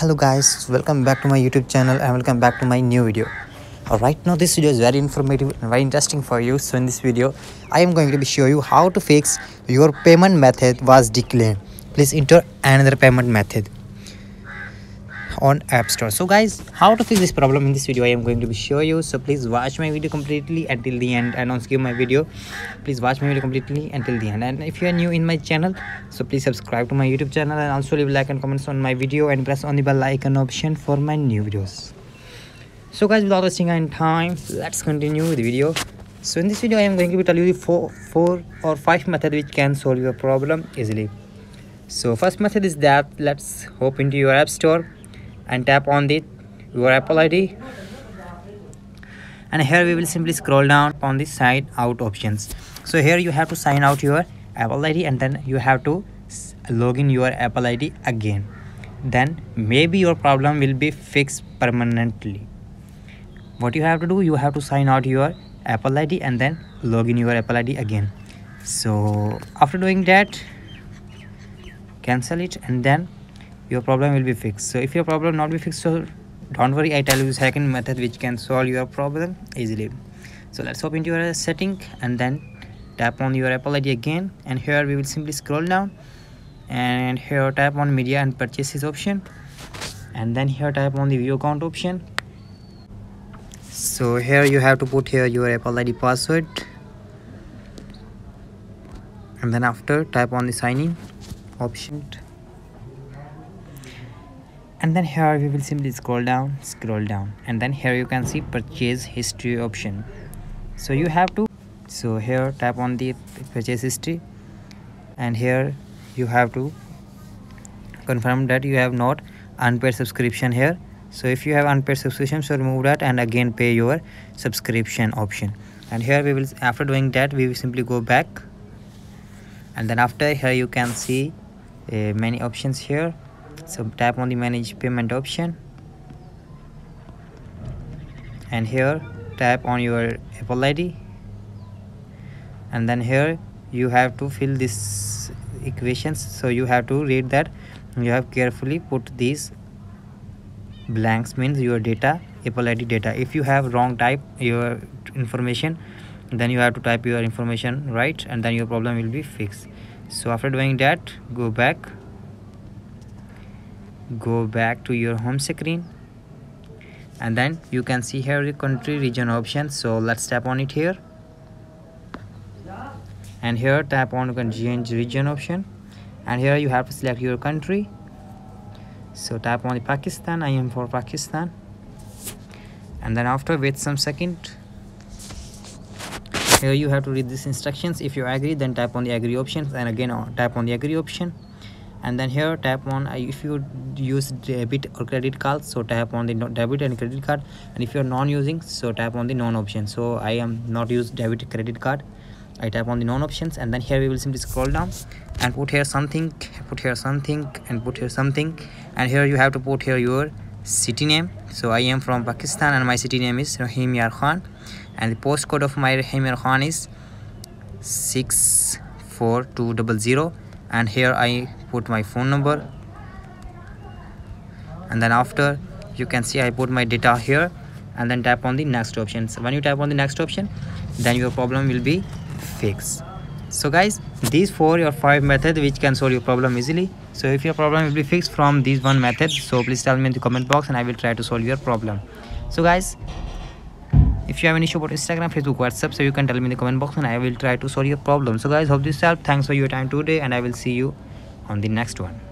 hello guys welcome back to my youtube channel and welcome back to my new video. All right now this video is very informative and very interesting for you. So in this video i am going to be show you how to fix your payment method was declined. Please enter another payment method on app store. So guys how to fix this problem in this video i am going to be show you. So please watch my video completely until the end and don't skip my video. Please watch my video completely until the end. And if you are new in my channel so please subscribe to my youtube channel and also leave like and comments on my video and press on the bell icon option for my new videos. So guys without wasting any time let's continue with the video. So in this video i am going to be tell you the four four or five method which can solve your problem easily. So first method is that let's hop into your app store and tap on the your apple id and here we will simply scroll down on the sign out options. So here you have to sign out your apple id and then you have to log in your apple id again. Then maybe your problem will be fixed permanently. What you have to do you have to sign out your apple id and then log in your apple id again. So after doing that cancel it and then your problem will be fixed. So if your problem not be fixed so don't worry i tell you second method which can solve your problem easily. So let's open your setting and then tap on your apple id again. And here we will simply scroll down. And here tap on media and purchases option. And then here tap on the view account option. So here you have to put here your apple id password. And then after tap on the sign in option and then here we will simply scroll down scroll down. And then here you can see purchase history option. So you have to so here tap on the purchase history. And here you have to confirm that you have not unpaid subscription here. So if you have unpaid subscription so remove that and again pay your subscription option. And here we will after doing that we will simply go back. And then after here you can see uh, many options here so tap on the manage payment option. And here tap on your apple id and then here you have to fill this equations so you have to read that. You have carefully put these blanks means your data apple id data. If you have wrong type your information then you have to type your information right and then your problem will be fixed. So after doing that go back go back to your home screen. And then you can see here the country region option so let's tap on it here. And here tap on change region option. And here you have to select your country. So tap on the pakistan. I am for pakistan. And then after wait some second. Here you have to read these instructions. If you agree then tap on the agree option and again uh, tap on the agree option and then here tap on uh, if you use debit or credit card so tap on the debit and credit card. And if you're non-using so tap on the non option. So i am not use debit credit card. I tap on the non options and then here we will simply scroll down and put here something put here something and put here something. And here you have to put here your city name. So i am from pakistan and my city name is rahim yar khan. And the postcode of my rahim yar khan is 64200 and here i put my phone number. And then after you can see i put my data here. And then tap on the next option so when you tap on the next option then your problem will be fixed. So guys these four or five methods which can solve your problem easily. So if your problem will be fixed from these one method so please tell me in the comment box and i will try to solve your problem. So guys if you have any issue about instagram facebook whatsapp so you can tell me in the comment box and i will try to solve your problem. So guys hope this helped. Thanks for your time today and i will see you on the next one